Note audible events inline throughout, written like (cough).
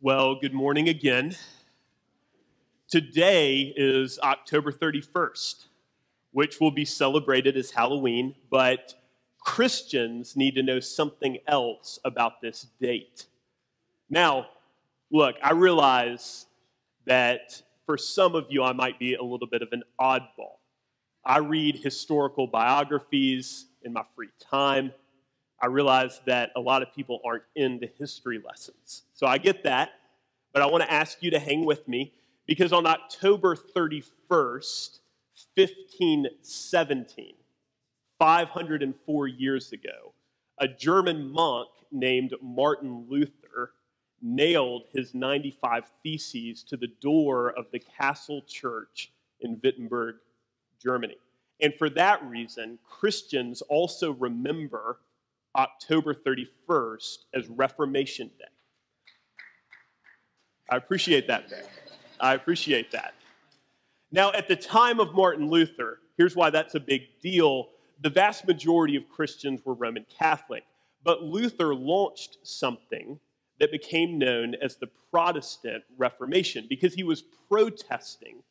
Well, good morning again. Today is October 31st, which will be celebrated as Halloween, but Christians need to know something else about this date. Now, look, I realize that for some of you, I might be a little bit of an oddball. I read historical biographies in my free time. I realize that a lot of people aren't into history lessons. So I get that, but I want to ask you to hang with me because on October 31st, 1517, 504 years ago, a German monk named Martin Luther nailed his 95 Theses to the door of the Castle Church in Wittenberg, Germany. And for that reason, Christians also remember October 31st as Reformation Day. I appreciate that. I appreciate that. Now, at the time of Martin Luther, here's why that's a big deal. The vast majority of Christians were Roman Catholic, but Luther launched something that became known as the Protestant Reformation because he was protesting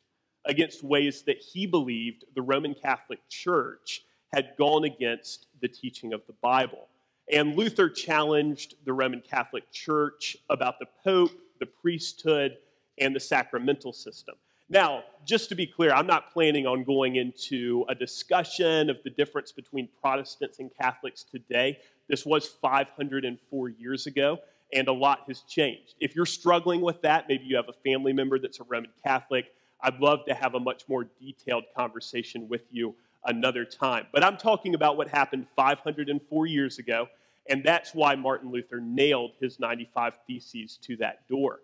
against ways that he believed the Roman Catholic Church had gone against the teaching of the Bible. And Luther challenged the Roman Catholic Church about the Pope, the priesthood, and the sacramental system. Now, just to be clear, I'm not planning on going into a discussion of the difference between Protestants and Catholics today. This was 504 years ago, and a lot has changed. If you're struggling with that, maybe you have a family member that's a Roman Catholic, I'd love to have a much more detailed conversation with you another time. But I'm talking about what happened 504 years ago, and that's why Martin Luther nailed his 95 Theses to that door.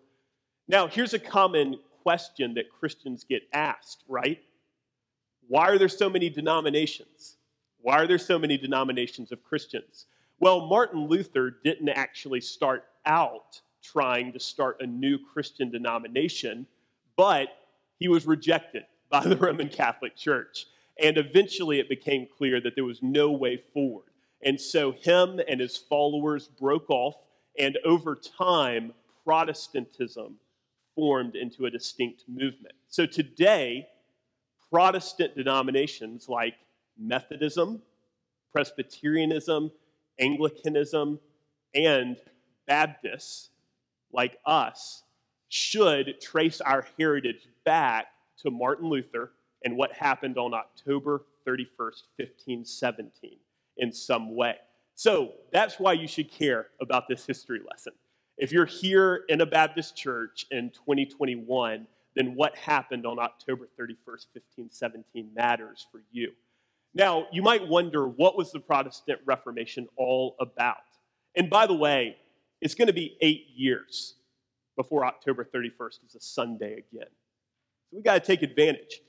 Now, here's a common question that Christians get asked, right? Why are there so many denominations? Why are there so many denominations of Christians? Well, Martin Luther didn't actually start out trying to start a new Christian denomination, but he was rejected by the Roman Catholic Church. And eventually it became clear that there was no way forward. And so him and his followers broke off, and over time, Protestantism formed into a distinct movement. So today, Protestant denominations like Methodism, Presbyterianism, Anglicanism, and Baptists like us should trace our heritage back to Martin Luther and what happened on October 31st, 1517, in some way. So that's why you should care about this history lesson. If you're here in a Baptist church in 2021, then what happened on October 31st, 1517 matters for you. Now, you might wonder what was the Protestant Reformation all about? And by the way, it's going to be eight years before October 31st is a Sunday again. So we got to take advantage.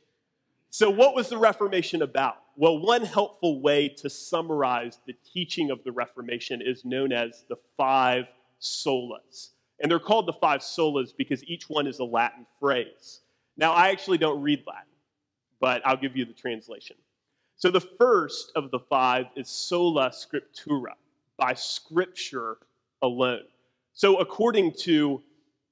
So, what was the Reformation about? Well, one helpful way to summarize the teaching of the Reformation is known as the five solas. And they're called the five solas because each one is a Latin phrase. Now, I actually don't read Latin, but I'll give you the translation. So, the first of the five is sola scriptura, by scripture alone. So, according to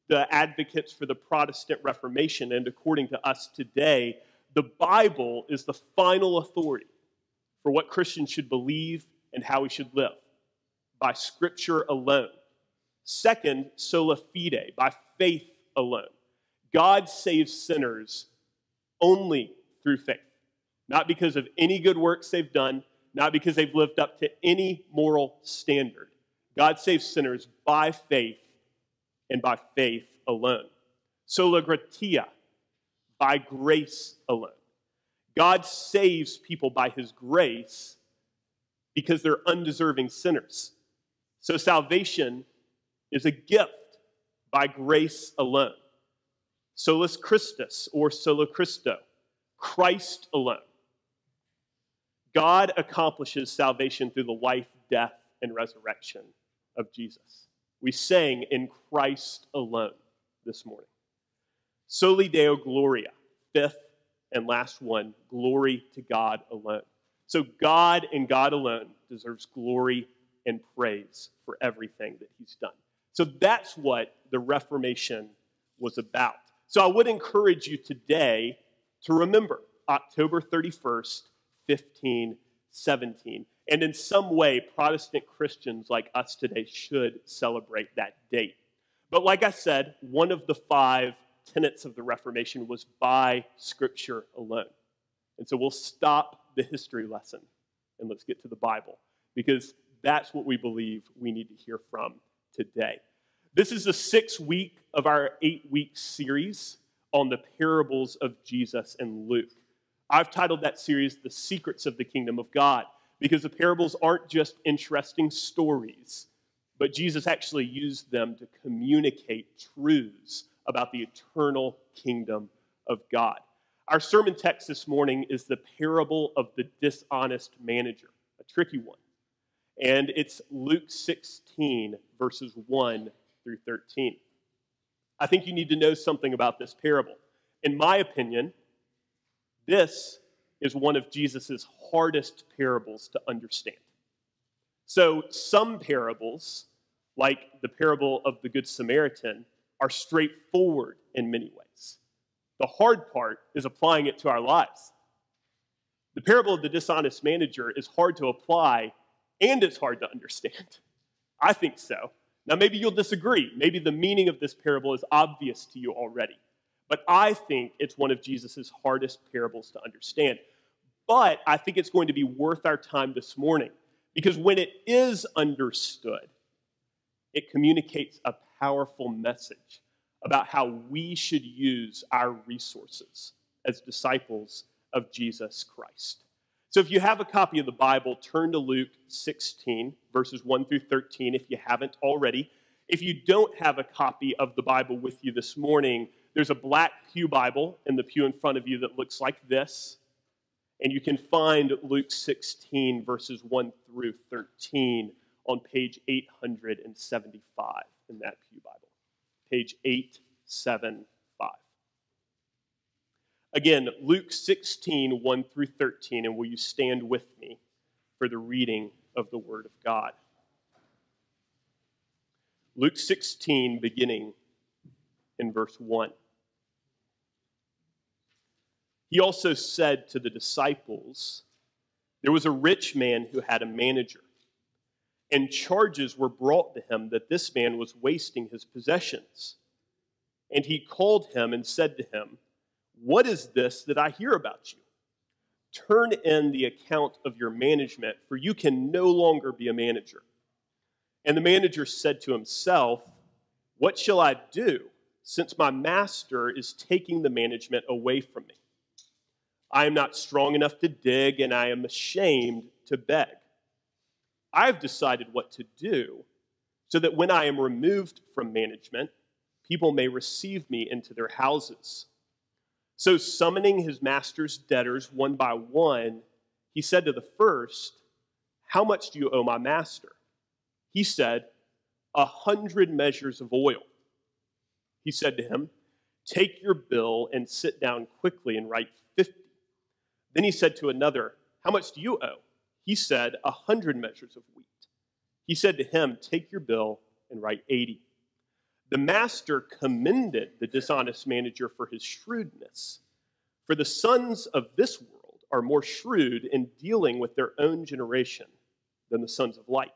the advocates for the Protestant Reformation, and according to us today, the Bible is the final authority for what Christians should believe and how we should live by Scripture alone. Second, sola fide, by faith alone. God saves sinners only through faith, not because of any good works they've done, not because they've lived up to any moral standard. God saves sinners by faith and by faith alone. Sola gratia, by grace alone. God saves people by his grace because they're undeserving sinners. So salvation is a gift by grace alone. Solus Christus or sola Christo, Christ alone. God accomplishes salvation through the life, death, and resurrection of Jesus. We sang in Christ alone this morning. Soli Deo Gloria, fifth and last one, glory to God alone. So God and God alone deserves glory and praise for everything that he's done. So that's what the Reformation was about. So I would encourage you today to remember October 31st, 1517. And in some way, Protestant Christians like us today should celebrate that date. But like I said, one of the five tenets of the Reformation was by Scripture alone. And so we'll stop the history lesson and let's get to the Bible because that's what we believe we need to hear from today. This is the sixth week of our eight week series on the parables of Jesus and Luke. I've titled that series The Secrets of the Kingdom of God because the parables aren't just interesting stories, but Jesus actually used them to communicate truths about the eternal kingdom of God. Our sermon text this morning is the parable of the dishonest manager, a tricky one. And it's Luke 16, verses 1 through 13. I think you need to know something about this parable. In my opinion, this is one of Jesus' hardest parables to understand. So, some parables, like the parable of the Good Samaritan, are straightforward in many ways. The hard part is applying it to our lives. The parable of the dishonest manager is hard to apply and it's hard to understand. I think so. Now, maybe you'll disagree. Maybe the meaning of this parable is obvious to you already. But I think it's one of Jesus' hardest parables to understand. But I think it's going to be worth our time this morning because when it is understood, it communicates a powerful message about how we should use our resources as disciples of Jesus Christ. So if you have a copy of the Bible, turn to Luke 16, verses 1 through 13, if you haven't already. If you don't have a copy of the Bible with you this morning, there's a black Pew Bible in the pew in front of you that looks like this. And you can find Luke 16, verses 1 through 13 on page 875 in that Pew Bible. Page 875. Again, Luke 16, 1 through 13, and will you stand with me for the reading of the Word of God? Luke 16, beginning in verse 1. He also said to the disciples, There was a rich man who had a manager, and charges were brought to him that this man was wasting his possessions. And he called him and said to him, What is this that I hear about you? Turn in the account of your management, for you can no longer be a manager. And the manager said to himself, What shall I do, since my master is taking the management away from me? I am not strong enough to dig, and I am ashamed to beg. I've decided what to do so that when I am removed from management, people may receive me into their houses. So, summoning his master's debtors one by one, he said to the first, How much do you owe my master? He said, A hundred measures of oil. He said to him, Take your bill and sit down quickly and write fifty. Then he said to another, How much do you owe? He said, A hundred measures of wheat. He said to him, Take your bill and write eighty. The master commended the dishonest manager for his shrewdness. For the sons of this world are more shrewd in dealing with their own generation than the sons of light.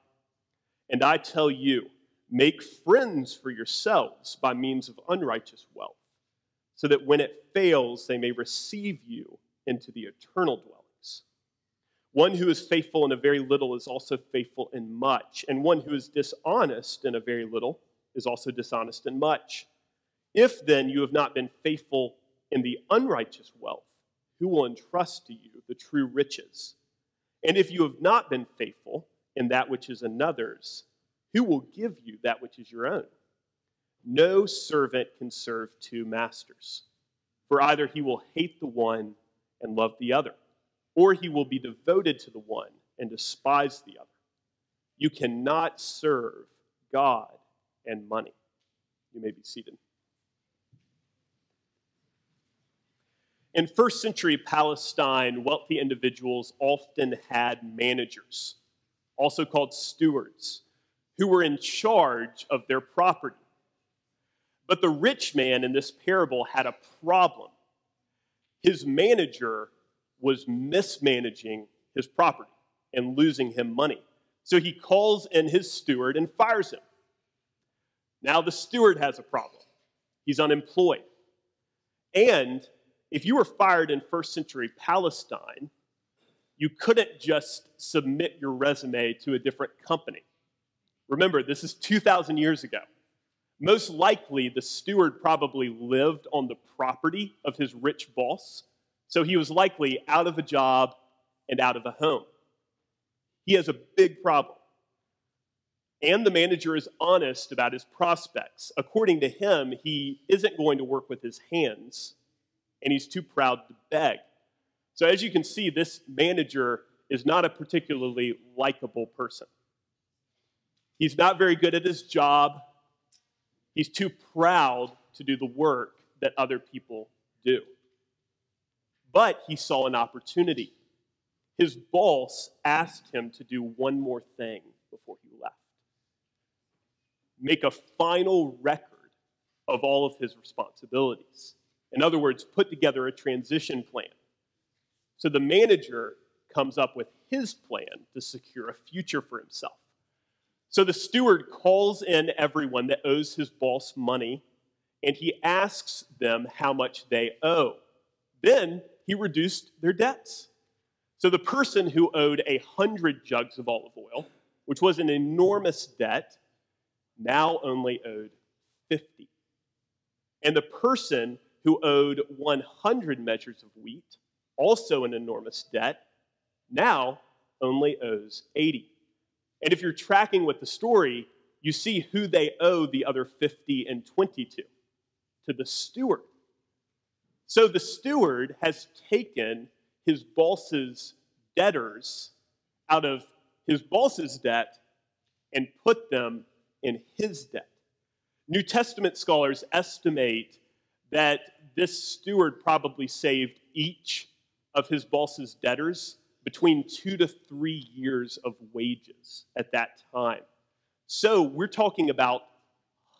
And I tell you, make friends for yourselves by means of unrighteous wealth, so that when it fails, they may receive you into the eternal dwellings. One who is faithful in a very little is also faithful in much, and one who is dishonest in a very little is also dishonest in much. If then you have not been faithful in the unrighteous wealth, who will entrust to you the true riches? And if you have not been faithful in that which is another's, who will give you that which is your own? No servant can serve two masters, for either he will hate the one and love the other, or he will be devoted to the one and despise the other. You cannot serve God and money. You may be seated. In first century Palestine, wealthy individuals often had managers, also called stewards, who were in charge of their property. But the rich man in this parable had a problem. His manager was mismanaging his property and losing him money. So he calls in his steward and fires him. Now the steward has a problem. He's unemployed. And if you were fired in first century Palestine, you couldn't just submit your resume to a different company. Remember, this is 2,000 years ago. Most likely, the steward probably lived on the property of his rich boss, so he was likely out of a job and out of a home. He has a big problem. And the manager is honest about his prospects. According to him, he isn't going to work with his hands, and he's too proud to beg. So, as you can see, this manager is not a particularly likable person. He's not very good at his job. He's too proud to do the work that other people do. But he saw an opportunity. His boss asked him to do one more thing before he left make a final record of all of his responsibilities. In other words, put together a transition plan. So the manager comes up with his plan to secure a future for himself. So the steward calls in everyone that owes his boss money and he asks them how much they owe. Then he reduced their debts. So the person who owed a hundred jugs of olive oil, which was an enormous debt, now only owed 50. And the person who owed 100 measures of wheat, also an enormous debt, now only owes 80. And if you're tracking with the story, you see who they owe the other 50 and 20 to to the steward. So the steward has taken his boss's debtors out of his boss's debt and put them in his debt. New Testament scholars estimate that this steward probably saved each of his boss's debtors between two to three years of wages at that time. So we're talking about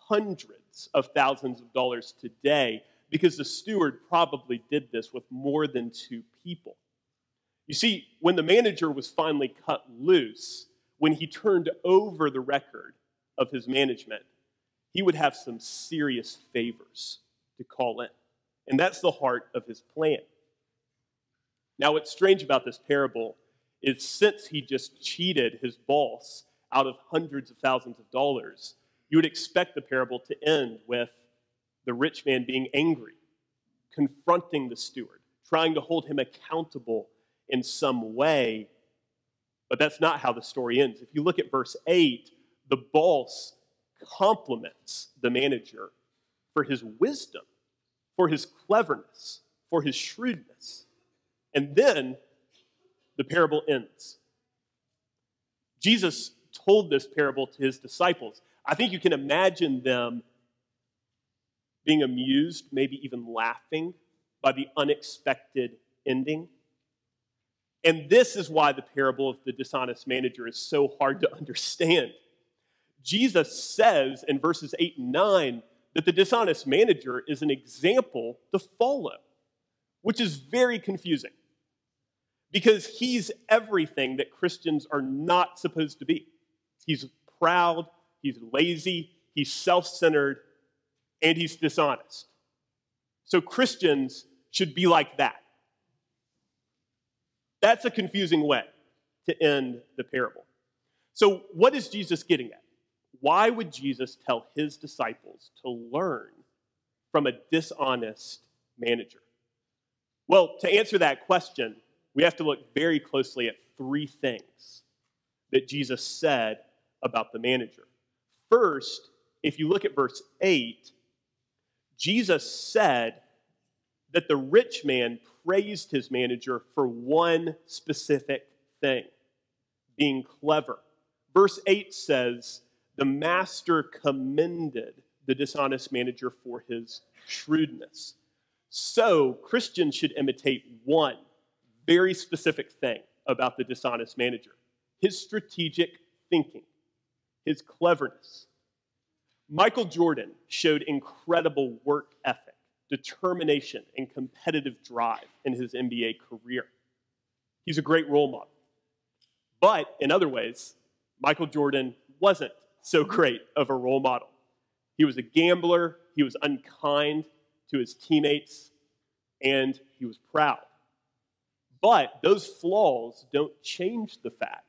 hundreds of thousands of dollars today because the steward probably did this with more than two people. You see, when the manager was finally cut loose, when he turned over the record of his management, he would have some serious favors to call in. And that's the heart of his plan. Now, what's strange about this parable is since he just cheated his boss out of hundreds of thousands of dollars, you would expect the parable to end with the rich man being angry, confronting the steward, trying to hold him accountable in some way. But that's not how the story ends. If you look at verse 8, the boss compliments the manager for his wisdom, for his cleverness, for his shrewdness. And then the parable ends. Jesus told this parable to his disciples. I think you can imagine them being amused, maybe even laughing by the unexpected ending. And this is why the parable of the dishonest manager is so hard to understand. Jesus says in verses 8 and 9 that the dishonest manager is an example to follow, which is very confusing because he's everything that Christians are not supposed to be. He's proud, he's lazy, he's self centered, and he's dishonest. So Christians should be like that. That's a confusing way to end the parable. So, what is Jesus getting at? Why would Jesus tell his disciples to learn from a dishonest manager? Well, to answer that question, we have to look very closely at three things that Jesus said about the manager. First, if you look at verse 8, Jesus said that the rich man praised his manager for one specific thing being clever. Verse 8 says, The master commended the dishonest manager for his shrewdness. So, Christians should imitate one very specific thing about the dishonest manager his strategic thinking, his cleverness. Michael Jordan showed incredible work ethic, determination, and competitive drive in his NBA career. He's a great role model. But in other ways, Michael Jordan wasn't so great of a role model. He was a gambler, he was unkind to his teammates, and he was proud. But those flaws don't change the fact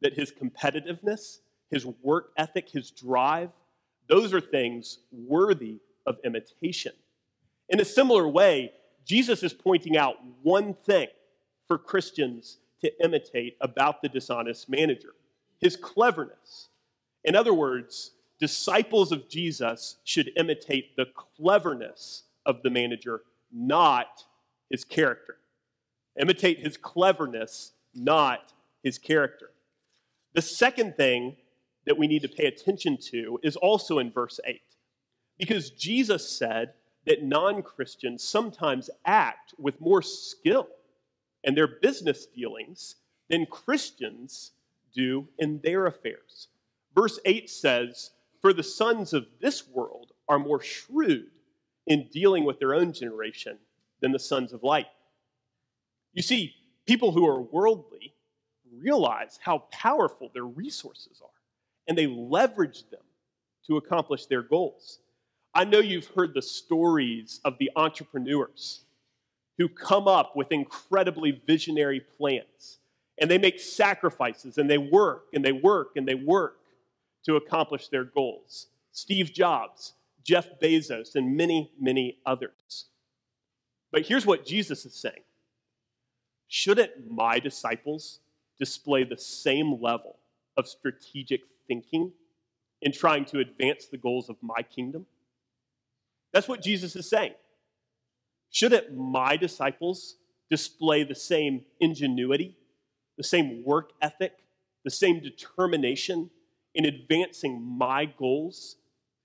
that his competitiveness, his work ethic, his drive, those are things worthy of imitation. In a similar way, Jesus is pointing out one thing for Christians to imitate about the dishonest manager his cleverness. In other words, disciples of Jesus should imitate the cleverness of the manager, not his character. Imitate his cleverness, not his character. The second thing that we need to pay attention to is also in verse 8. Because Jesus said that non Christians sometimes act with more skill in their business dealings than Christians do in their affairs. Verse 8 says, For the sons of this world are more shrewd in dealing with their own generation than the sons of light. You see, people who are worldly realize how powerful their resources are, and they leverage them to accomplish their goals. I know you've heard the stories of the entrepreneurs who come up with incredibly visionary plans, and they make sacrifices, and they work, and they work, and they work to accomplish their goals. Steve Jobs, Jeff Bezos, and many, many others. But here's what Jesus is saying Shouldn't my disciples display the same level of strategic thinking in trying to advance the goals of my kingdom? That's what Jesus is saying. Shouldn't my disciples display the same ingenuity, the same work ethic, the same determination in advancing my goals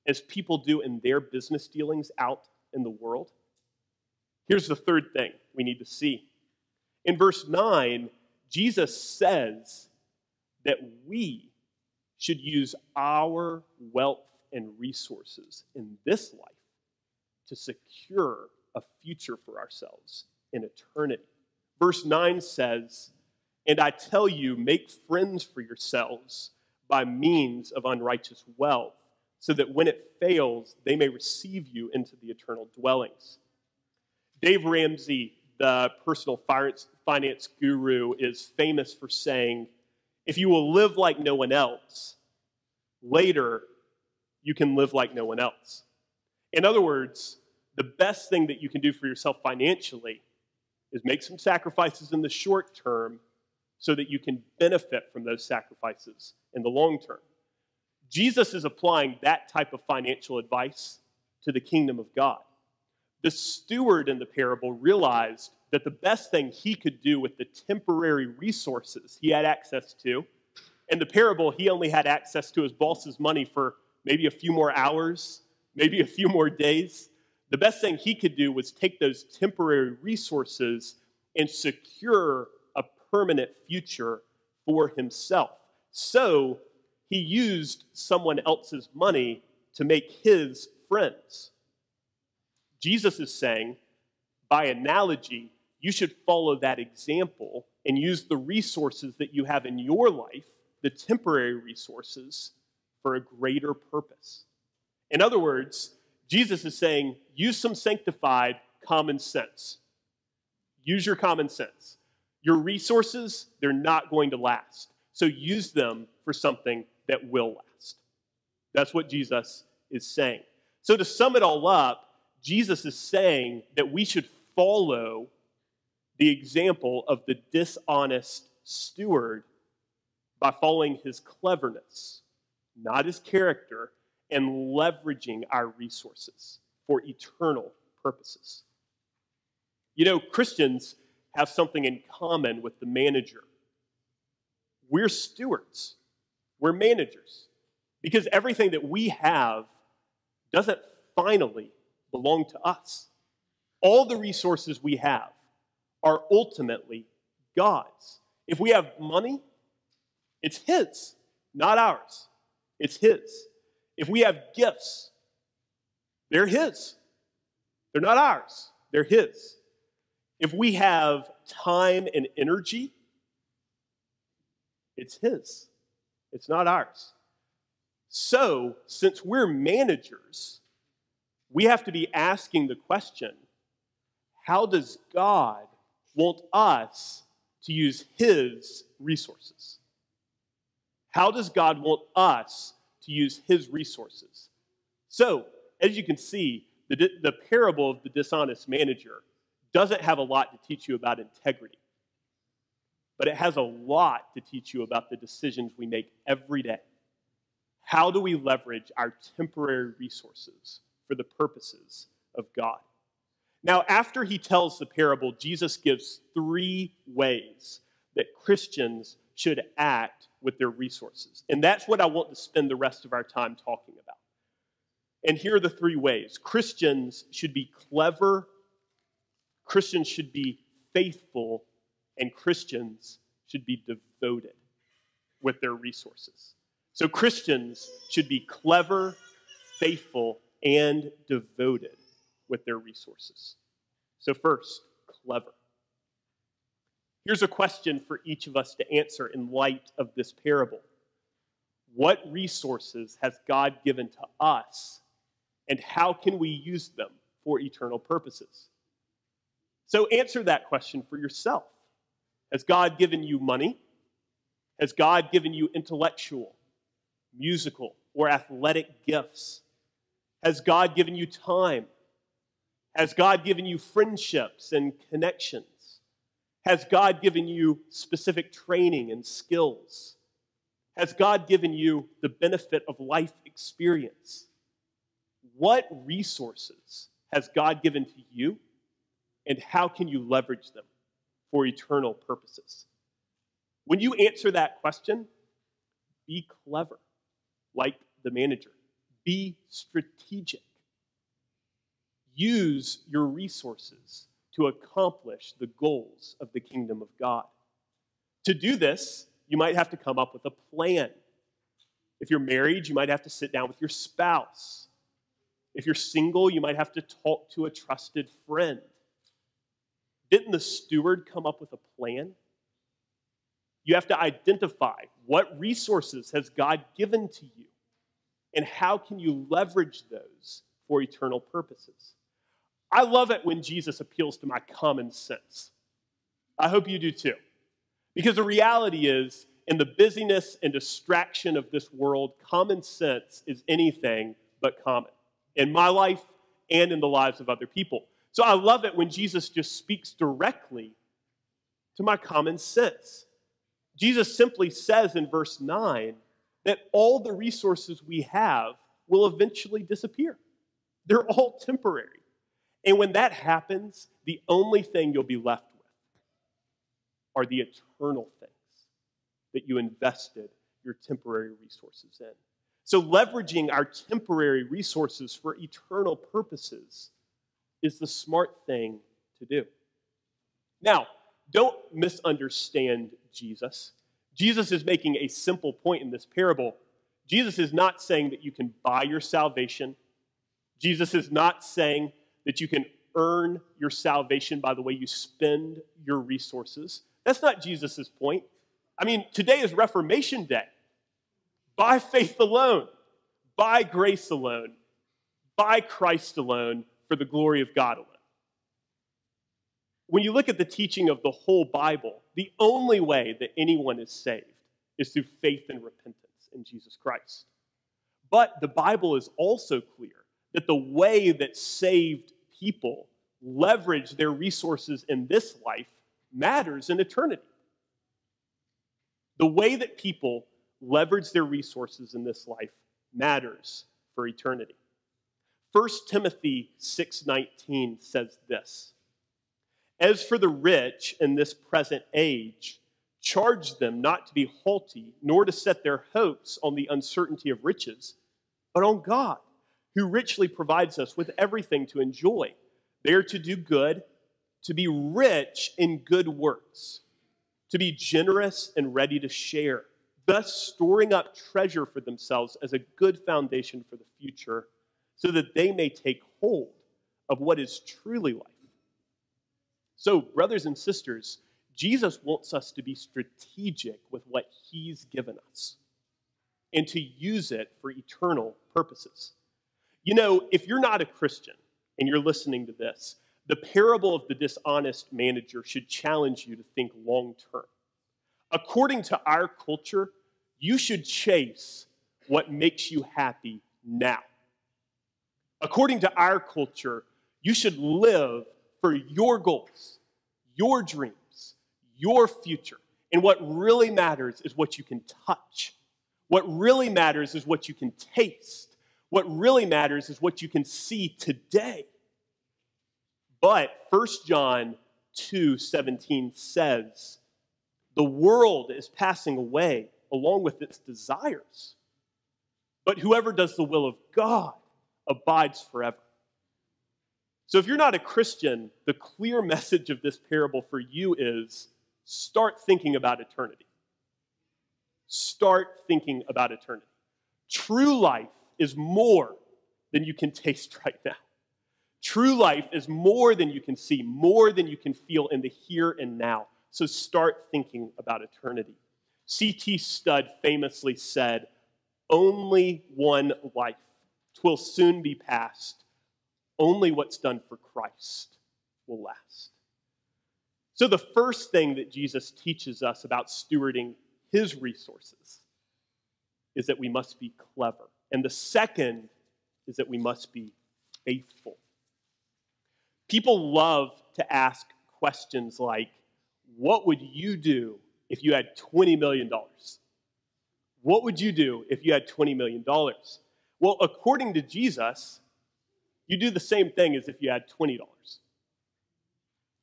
as people do in their business dealings out in the world? Here's the third thing we need to see. In verse 9, Jesus says that we should use our wealth and resources in this life to secure a future for ourselves in eternity. Verse 9 says, And I tell you, make friends for yourselves by means of unrighteous wealth, so that when it fails, they may receive you into the eternal dwellings. Dave Ramsey the personal finance guru, is famous for saying, if you will live like no one else, later you can live like no one else. In other words, the best thing that you can do for yourself financially is make some sacrifices in the short term so that you can benefit from those sacrifices in the long term. Jesus is applying that type of financial advice to the kingdom of God the steward in the parable realized that the best thing he could do with the temporary resources he had access to, in the parable, he only had access to his boss's money for maybe a few more hours, maybe a few more days. The best thing he could do was take those temporary resources and secure a permanent future for himself. So he used someone else's money to make his friends. Jesus is saying, by analogy, you should follow that example and use the resources that you have in your life, the temporary resources, for a greater purpose. In other words, Jesus is saying, use some sanctified common sense. Use your common sense. Your resources, they're not going to last. So use them for something that will last. That's what Jesus is saying. So to sum it all up, Jesus is saying that we should follow the example of the dishonest steward by following his cleverness, not his character, and leveraging our resources for eternal purposes. You know, Christians have something in common with the manager. We're stewards, we're managers, because everything that we have doesn't finally belong to us. All the resources we have are ultimately God's. If we have money, it's His, not ours. it's His. If we have gifts, they're His. They're not ours, they're His. If we have time and energy, it's His. It's not ours. So, since we're managers, we have to be asking the question how does God want us to use His resources? How does God want us to use His resources? So, as you can see, the, the parable of the dishonest manager doesn't have a lot to teach you about integrity, but it has a lot to teach you about the decisions we make every day. How do we leverage our temporary resources for the purposes of God? Now, after he tells the parable, Jesus gives three ways that Christians should act with their resources. And that's what I want to spend the rest of our time talking about. And here are the three ways Christians should be clever, Christians should be faithful, and Christians should be devoted with their resources. So Christians should be clever, faithful, and devoted with their resources. So, first, clever. Here's a question for each of us to answer in light of this parable What resources has God given to us, and how can we use them for eternal purposes? So, answer that question for yourself. Has God given you money? Has God given you intellectual, musical, or athletic gifts? Has God given you time? Has God given you friendships and connections? Has God given you specific training and skills? Has God given you the benefit of life experience? What resources has God given to you, and how can you leverage them for eternal purposes? When you answer that question, be clever, like the manager. Be strategic. Use your resources to accomplish the goals of the kingdom of God. To do this, you might have to come up with a plan. If you're married, you might have to sit down with your spouse. If you're single, you might have to talk to a trusted friend. Didn't the steward come up with a plan? You have to identify what resources has God given to you and how can you leverage those for eternal purposes. I love it when Jesus appeals to my common sense. I hope you do too. Because the reality is, in the busyness and distraction of this world, common sense is anything but common in my life and in the lives of other people. So I love it when Jesus just speaks directly to my common sense. Jesus simply says in verse 9 that all the resources we have will eventually disappear, they're all temporary. And when that happens, the only thing you'll be left with are the eternal things that you invested your temporary resources in. So, leveraging our temporary resources for eternal purposes is the smart thing to do. Now, don't misunderstand Jesus. Jesus is making a simple point in this parable. Jesus is not saying that you can buy your salvation. Jesus is not saying that you can earn your salvation by the way you spend your resources. That's not Jesus' point. I mean, today is Reformation Day. By faith alone, by grace alone, by Christ alone, for the glory of God alone. When you look at the teaching of the whole Bible, the only way that anyone is saved is through faith and repentance in Jesus Christ. But the Bible is also clear that the way that saved people leverage their resources in this life matters in eternity. The way that people leverage their resources in this life matters for eternity. 1 Timothy 6:19 says this. As for the rich in this present age, charge them not to be haughty, nor to set their hopes on the uncertainty of riches, but on God who richly provides us with everything to enjoy. They are to do good, to be rich in good works, to be generous and ready to share, thus storing up treasure for themselves as a good foundation for the future, so that they may take hold of what is truly life. So, brothers and sisters, Jesus wants us to be strategic with what he's given us and to use it for eternal purposes. You know, if you're not a Christian and you're listening to this, the parable of the dishonest manager should challenge you to think long term. According to our culture, you should chase what makes you happy now. According to our culture, you should live for your goals, your dreams, your future. And what really matters is what you can touch. What really matters is what you can taste. What really matters is what you can see today. But 1 John 2 17 says, The world is passing away along with its desires. But whoever does the will of God abides forever. So if you're not a Christian, the clear message of this parable for you is start thinking about eternity. Start thinking about eternity. True life is more than you can taste (laughs) right now. True life is more than you can see, more than you can feel in the here and now. So start thinking about eternity. C.T. Studd famously said, Only one life. Twill soon be past. Only what's done for Christ will last. So, the first thing that Jesus teaches us about stewarding his resources is that we must be clever. And the second is that we must be faithful. People love to ask questions like, What would you do if you had $20 million? What would you do if you had $20 million? Well, according to Jesus, you do the same thing as if you had $20.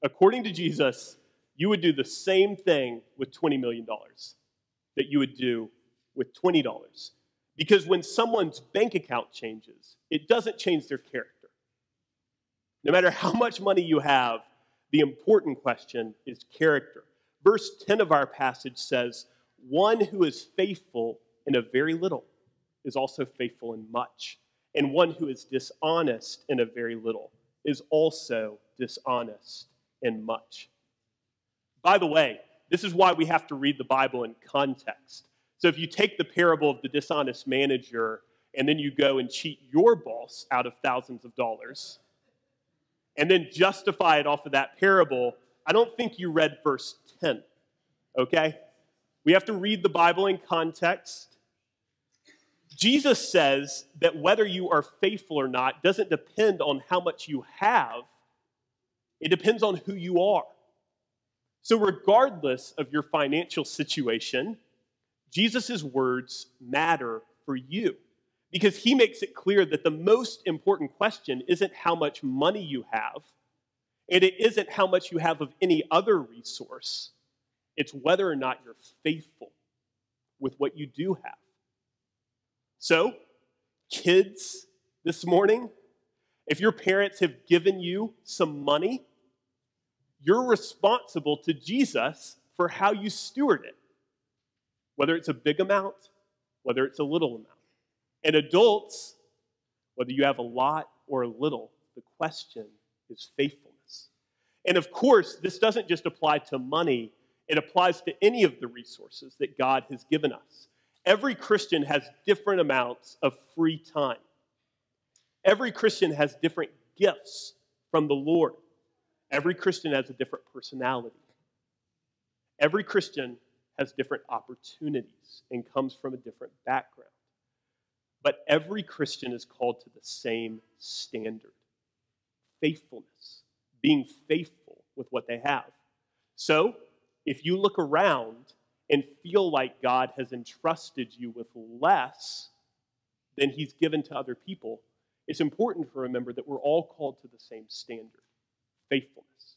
According to Jesus, you would do the same thing with $20 million that you would do with $20. Because when someone's bank account changes, it doesn't change their character. No matter how much money you have, the important question is character. Verse 10 of our passage says, One who is faithful in a very little is also faithful in much, and one who is dishonest in a very little is also dishonest in much. By the way, this is why we have to read the Bible in context. So if you take the parable of the dishonest manager and then you go and cheat your boss out of thousands of dollars, and then justify it off of that parable, I don't think you read verse 10. Okay? We have to read the Bible in context. Jesus says that whether you are faithful or not doesn't depend on how much you have, it depends on who you are. So, regardless of your financial situation, Jesus' words matter for you because he makes it clear that the most important question isn't how much money you have, and it isn't how much you have of any other resource. It's whether or not you're faithful with what you do have. So, kids, this morning, if your parents have given you some money, you're responsible to Jesus for how you steward it, whether it's a big amount, whether it's a little amount. And adults, whether you have a lot or a little, the question is faithfulness. And of course, this doesn't just apply to money, it applies to any of the resources that God has given us. Every Christian has different amounts of free time. Every Christian has different gifts from the Lord. Every Christian has a different personality. Every Christian has different opportunities and comes from a different background. But every Christian is called to the same standard faithfulness, being faithful with what they have. So, if you look around and feel like God has entrusted you with less than He's given to other people, it's important to remember that we're all called to the same standard faithfulness.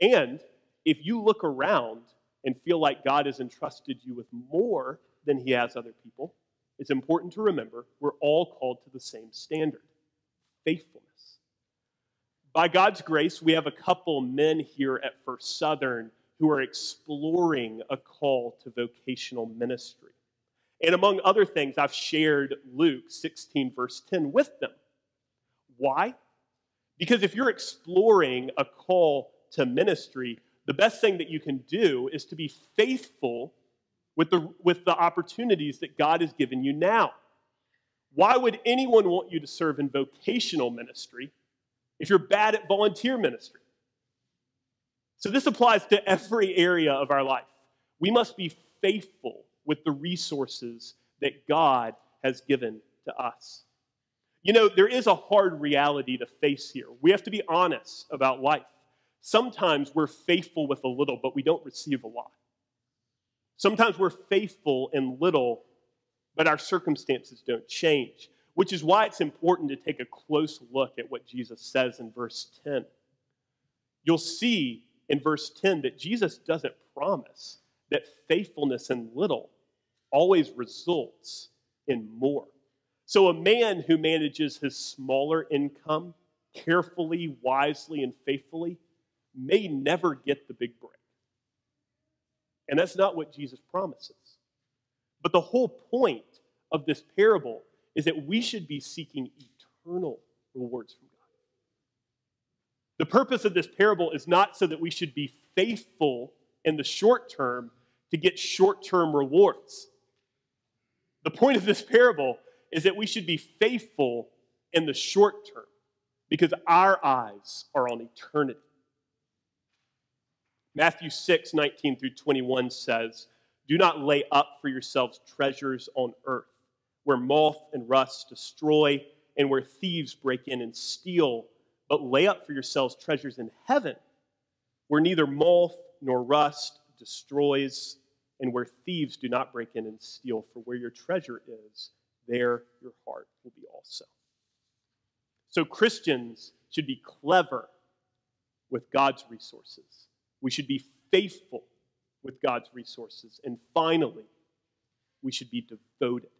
And if you look around and feel like God has entrusted you with more than He has other people, it's important to remember we're all called to the same standard faithfulness. By God's grace, we have a couple men here at First Southern who are exploring a call to vocational ministry. And among other things, I've shared Luke 16, verse 10 with them. Why? Because if you're exploring a call to ministry, the best thing that you can do is to be faithful with the, with the opportunities that God has given you now. Why would anyone want you to serve in vocational ministry if you're bad at volunteer ministry? So, this applies to every area of our life. We must be faithful with the resources that God has given to us. You know, there is a hard reality to face here. We have to be honest about life. Sometimes we're faithful with a little, but we don't receive a lot. Sometimes we're faithful in little, but our circumstances don't change, which is why it's important to take a close look at what Jesus says in verse 10. You'll see in verse 10 that Jesus doesn't promise that faithfulness in little always results in more. So, a man who manages his smaller income carefully, wisely, and faithfully may never get the big break. And that's not what Jesus promises. But the whole point of this parable is that we should be seeking eternal rewards from God. The purpose of this parable is not so that we should be faithful in the short term to get short term rewards. The point of this parable is that we should be faithful in the short term because our eyes are on eternity. Matthew 6, 19 through 21 says, Do not lay up for yourselves treasures on earth, where moth and rust destroy, and where thieves break in and steal, but lay up for yourselves treasures in heaven, where neither moth nor rust destroys, and where thieves do not break in and steal. For where your treasure is, there your heart will be also. So Christians should be clever with God's resources we should be faithful with God's resources. And finally, we should be devoted.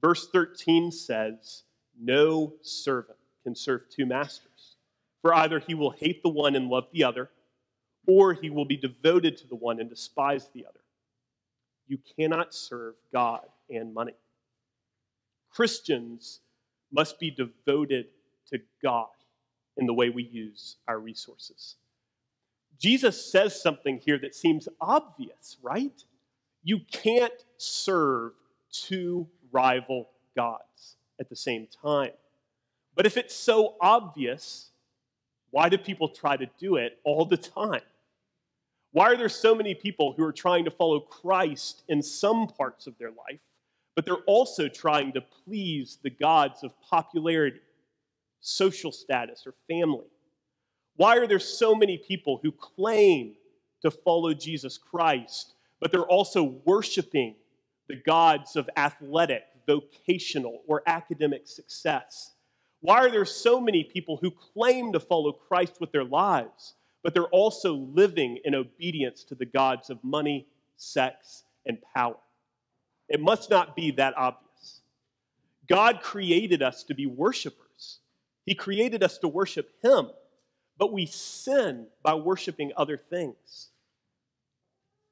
Verse 13 says, No servant can serve two masters, for either he will hate the one and love the other, or he will be devoted to the one and despise the other. You cannot serve God and money. Christians must be devoted to God in the way we use our resources. Jesus says something here that seems obvious, right? You can't serve two rival gods at the same time. But if it's so obvious, why do people try to do it all the time? Why are there so many people who are trying to follow Christ in some parts of their life, but they're also trying to please the gods of popularity, social status, or family? Why are there so many people who claim to follow Jesus Christ, but they're also worshiping the gods of athletic, vocational, or academic success? Why are there so many people who claim to follow Christ with their lives, but they're also living in obedience to the gods of money, sex, and power? It must not be that obvious. God created us to be worshipers, He created us to worship Him but we sin by worshiping other things.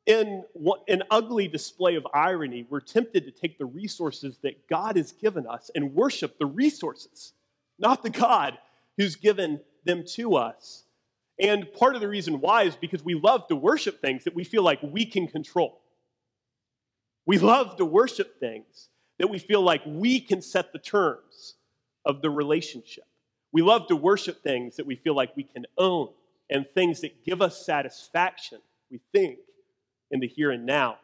In an ugly display of irony, we're tempted to take the resources that God has given us and worship the resources, not the God who's given them to us. And part of the reason why is because we love to worship things that we feel like we can control. We love to worship things that we feel like we can set the terms of the relationship. We love to worship things that we feel like we can own and things that give us satisfaction, we think, in the here and now.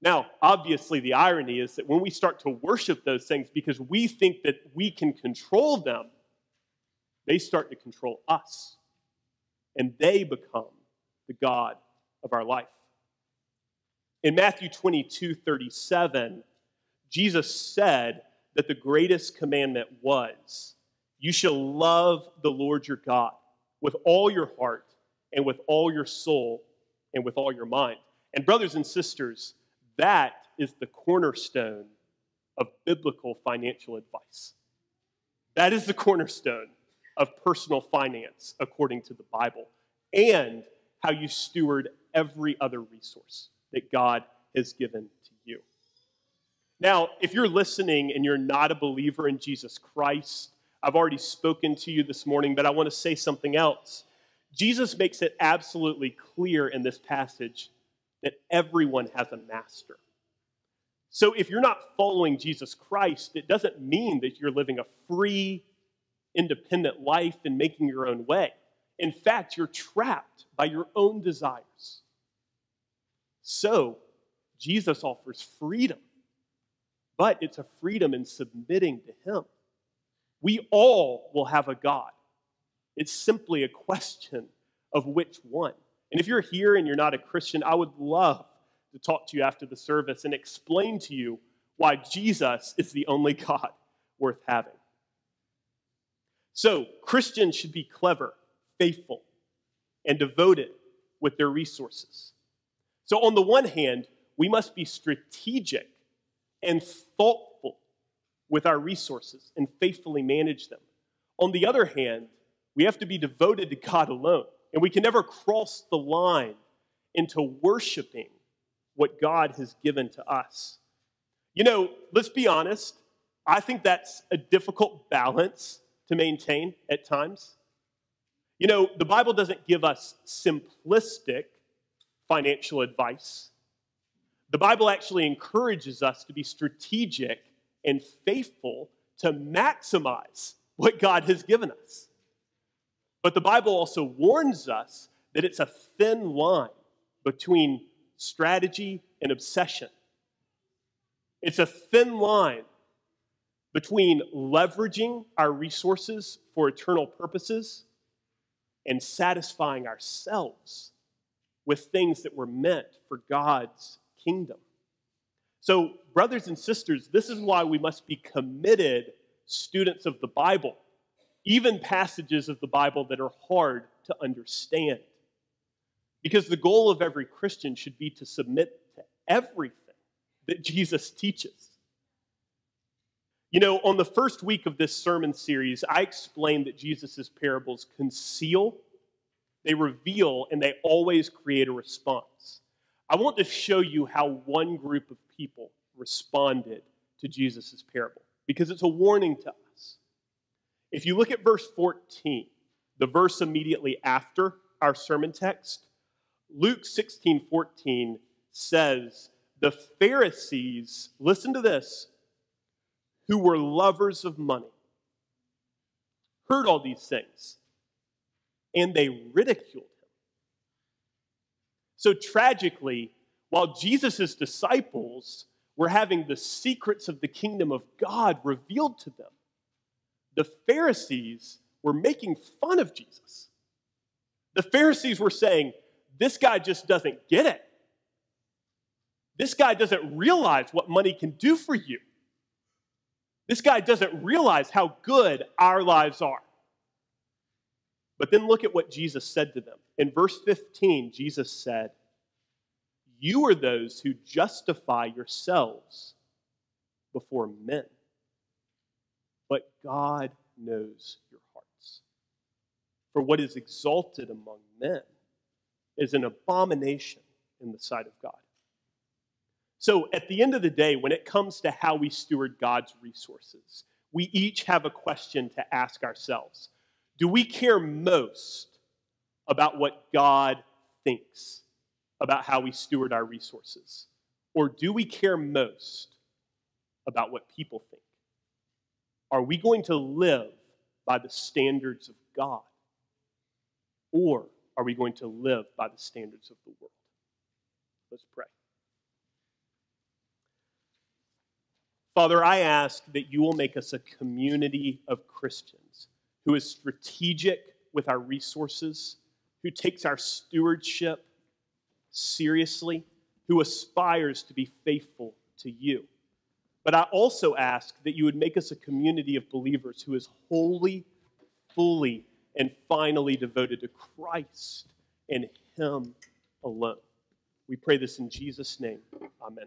Now, obviously, the irony is that when we start to worship those things because we think that we can control them, they start to control us. And they become the God of our life. In Matthew 22 37, Jesus said that the greatest commandment was you shall love the Lord your God with all your heart and with all your soul and with all your mind. And, brothers and sisters, that is the cornerstone of biblical financial advice. That is the cornerstone of personal finance according to the Bible and how you steward every other resource that God has given to you. Now, if you're listening and you're not a believer in Jesus Christ, I've already spoken to you this morning, but I want to say something else. Jesus makes it absolutely clear in this passage that everyone has a master. So if you're not following Jesus Christ, it doesn't mean that you're living a free, independent life and making your own way. In fact, you're trapped by your own desires. So, Jesus offers freedom, but it's a freedom in submitting to Him. We all will have a God. It's simply a question of which one. And if you're here and you're not a Christian, I would love to talk to you after the service and explain to you why Jesus is the only God worth having. So, Christians should be clever, faithful, and devoted with their resources. So, on the one hand, we must be strategic and thoughtful with our resources and faithfully manage them. On the other hand, we have to be devoted to God alone, and we can never cross the line into worshiping what God has given to us. You know, let's be honest, I think that's a difficult balance to maintain at times. You know, the Bible doesn't give us simplistic financial advice. The Bible actually encourages us to be strategic and faithful to maximize what God has given us. But the Bible also warns us that it's a thin line between strategy and obsession. It's a thin line between leveraging our resources for eternal purposes and satisfying ourselves with things that were meant for God's kingdom. So, brothers and sisters, this is why we must be committed students of the Bible, even passages of the Bible that are hard to understand. Because the goal of every Christian should be to submit to everything that Jesus teaches. You know, on the first week of this sermon series, I explained that Jesus' parables conceal, they reveal, and they always create a response. I want to show you how one group of people responded to Jesus' parable because it's a warning to us. If you look at verse 14, the verse immediately after our sermon text, Luke 16 14 says, The Pharisees, listen to this, who were lovers of money, heard all these things, and they ridiculed. So tragically, while Jesus' disciples were having the secrets of the kingdom of God revealed to them, the Pharisees were making fun of Jesus. The Pharisees were saying, This guy just doesn't get it. This guy doesn't realize what money can do for you. This guy doesn't realize how good our lives are. But then look at what Jesus said to them. In verse 15, Jesus said, You are those who justify yourselves before men, but God knows your hearts. For what is exalted among men is an abomination in the sight of God. So, at the end of the day, when it comes to how we steward God's resources, we each have a question to ask ourselves Do we care most about what God thinks about how we steward our resources? Or do we care most about what people think? Are we going to live by the standards of God? Or are we going to live by the standards of the world? Let's pray. Father, I ask that you will make us a community of Christians who is strategic with our resources, who takes our stewardship seriously, who aspires to be faithful to you. But I also ask that you would make us a community of believers who is wholly, fully, and finally devoted to Christ and Him alone. We pray this in Jesus' name. Amen.